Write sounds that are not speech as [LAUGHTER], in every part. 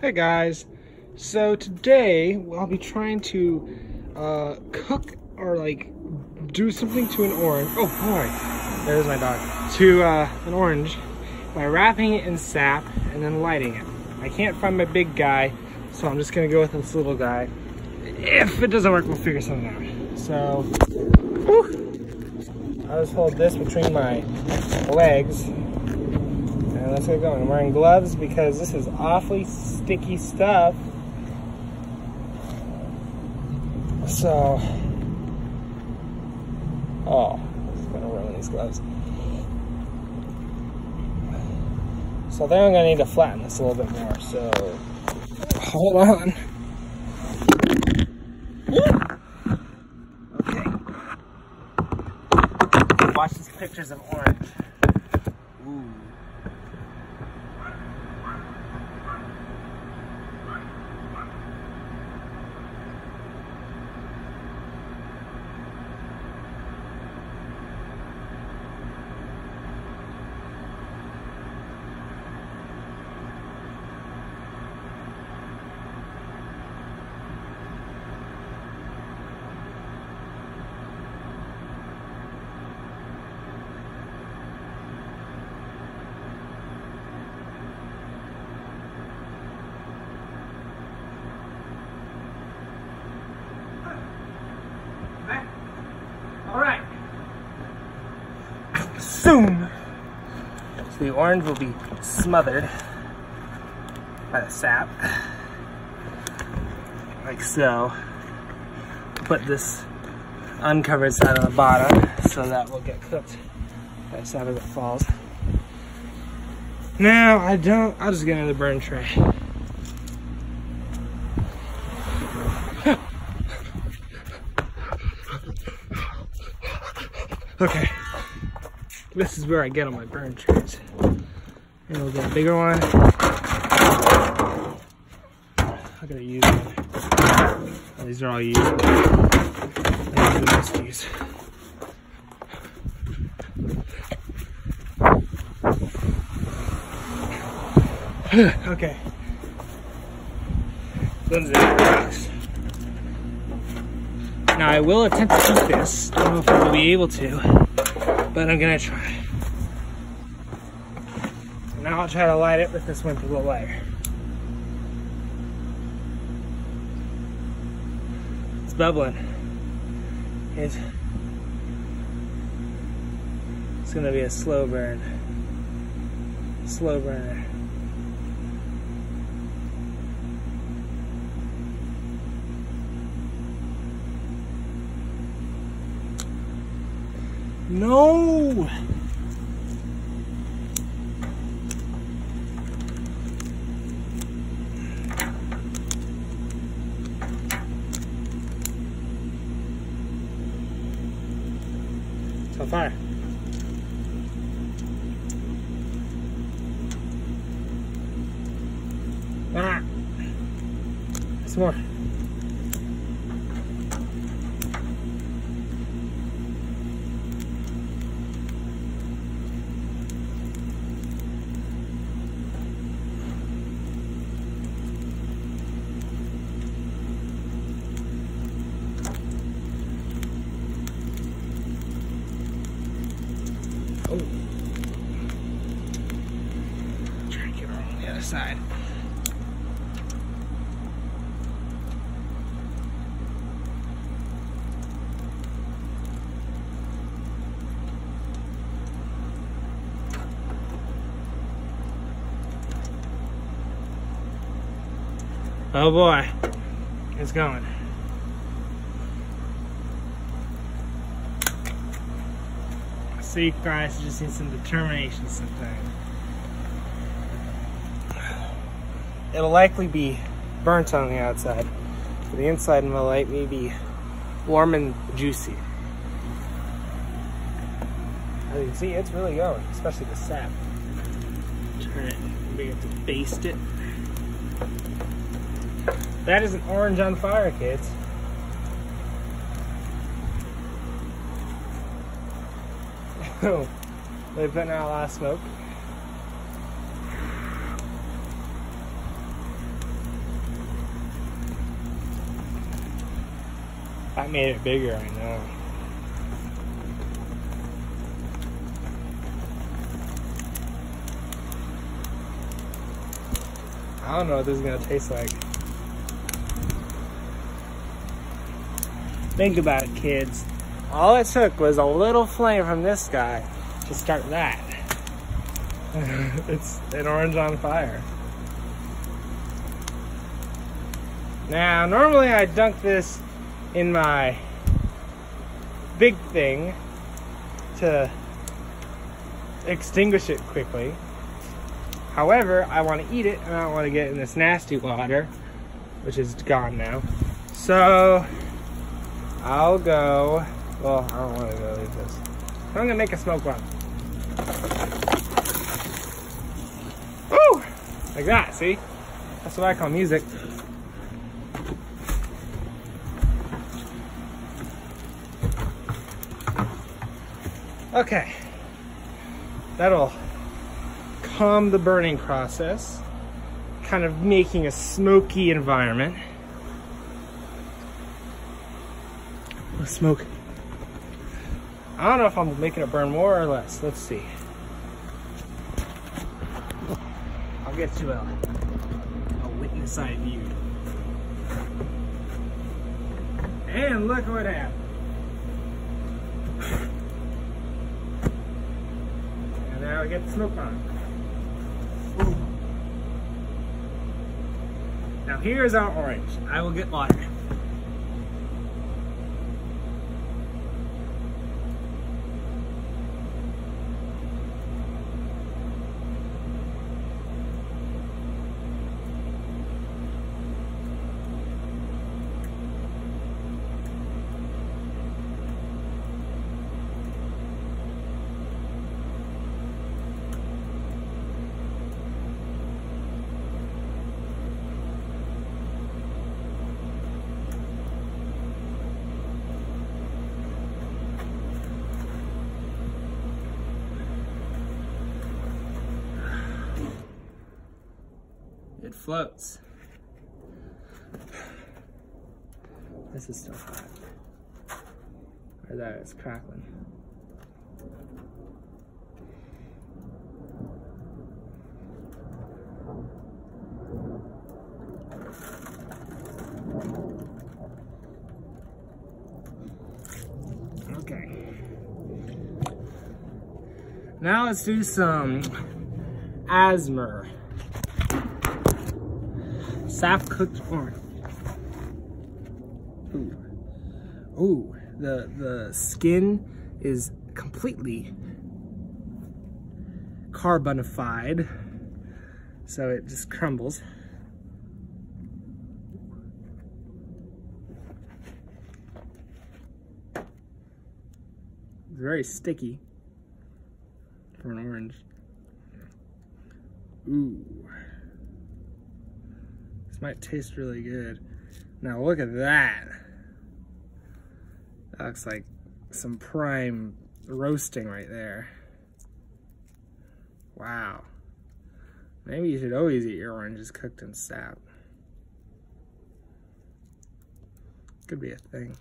Hey guys, so today I'll be trying to uh, cook or like do something to an orange. Oh boy, there's my dog. To uh, an orange by wrapping it in sap and then lighting it. I can't find my big guy, so I'm just gonna go with this little guy. If it doesn't work, we'll figure something out. So, whew, I'll just hold this between my legs and let's get going. I'm wearing gloves because this is awfully sticky stuff. So, oh, I'm gonna ruin these gloves. So I think I'm gonna need to flatten this a little bit more. So, hold on. Okay. Watch these pictures of orange. Ooh. Soon, so the orange will be smothered by the sap, like so. Put this uncovered side on the bottom so that will get cooked the side as it falls. Now I don't, I'll just get into the burn tray. [LAUGHS] Okay. This is where I get all my burn trays. And we'll get a bigger one. I gotta use one. These are all used. These the [SIGHS] okay. Now I will attempt to keep this. I don't know if I will be able to, but I'm gonna try. Now I'll try to light it with this little lighter. It's bubbling. It's, it's gonna be a slow burn. Slow burner. No! So far. Ah! Some more. Other side. Oh boy, it's going. I see, guys, just need some determination sometimes. It'll likely be burnt on the outside. But the inside will likely be warm and juicy. As you can see, it's really going, especially the sap. Turn it, we have to baste it. That is an orange on fire, kids. Oh, [LAUGHS] they putting out a lot of smoke. That made it bigger, I know. I don't know what this is gonna taste like. Think about it, kids. All it took was a little flame from this guy to start that. [LAUGHS] it's an orange on fire. Now, normally I dunk this in my big thing to extinguish it quickly. However, I want to eat it and I don't want to get in this nasty water, which is gone now. So, I'll go, well, I don't want to go leave this. I'm going to make a smoke bomb. Woo! Like that, see? That's what I call music. Okay. That'll calm the burning process, kind of making a smoky environment. Smoke. I don't know if I'm making it burn more or less. Let's see. I'll get to a, a witness eye view. And look what happened. I get the smoke on. Now here's our orange. I will get water. Floats. This is still hot. Or that it's crackling. Okay. Now let's do some asthma. Soft cooked orange. Ooh. Ooh, the the skin is completely carbonified. So it just crumbles. It's very sticky for an orange. Ooh. Might taste really good. Now look at that. That looks like some prime roasting right there. Wow. Maybe you should always eat your oranges cooked in sap. Could be a thing.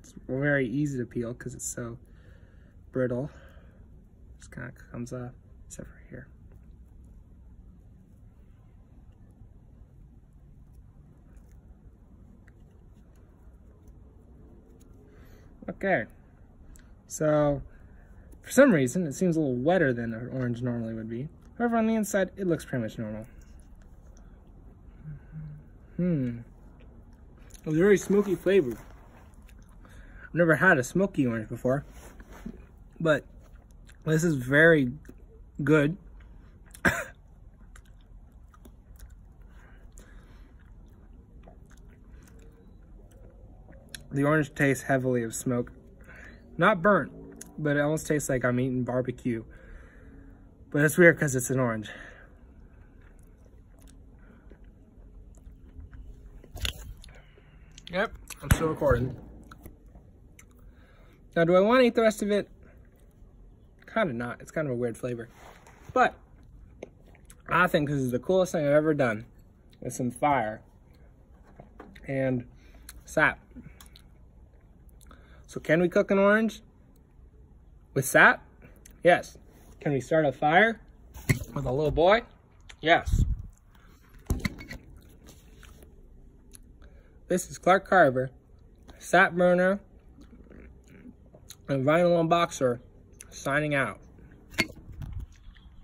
It's very easy to peel because it's so brittle. Just kind of comes off, except for here. Okay, so for some reason it seems a little wetter than an orange normally would be. However, on the inside, it looks pretty much normal. Hmm. It A very smoky flavor. I've never had a smoky orange before, but this is very good. The orange tastes heavily of smoke. Not burnt, but it almost tastes like I'm eating barbecue. But it's weird because it's an orange. Yep, I'm still recording. Now, do I want to eat the rest of it? Kind of not. It's kind of a weird flavor. But, I think this is the coolest thing I've ever done. with some fire and sap. So can we cook an orange with sap? Yes. Can we start a fire with a little boy? Yes. This is Clark Carver, sap burner, and vinyl unboxer signing out.